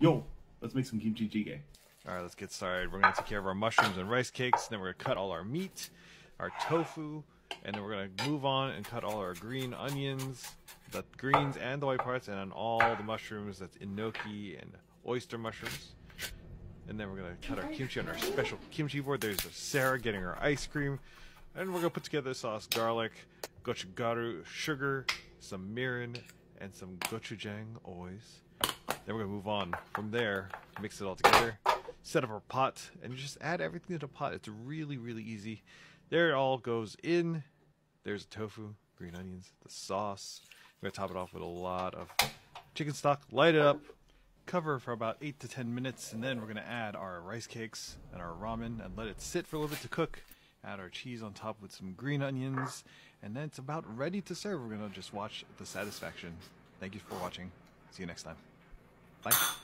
Yo, let's make some kimchi jjigae. All right, let's get started. We're gonna take care of our mushrooms and rice cakes. Then we're gonna cut all our meat, our tofu, and then we're gonna move on and cut all our green onions, the greens and the white parts, and on all the mushrooms. That's enoki and oyster mushrooms. And then we're gonna cut our kimchi on our special kimchi board. There's Sarah getting her ice cream, and we're gonna put together sauce, garlic, gochugaru, sugar, some mirin, and some gochujang always. Then we're gonna move on from there, mix it all together, set up our pot, and just add everything to the pot. It's really, really easy. There it all goes in. There's tofu, green onions, the sauce. We're gonna top it off with a lot of chicken stock. Light it up, cover for about eight to ten minutes, and then we're gonna add our rice cakes and our ramen and let it sit for a little bit to cook. Add our cheese on top with some green onions, and then it's about ready to serve. We're gonna just watch the satisfaction. Thank you for watching. See you next time. Bye.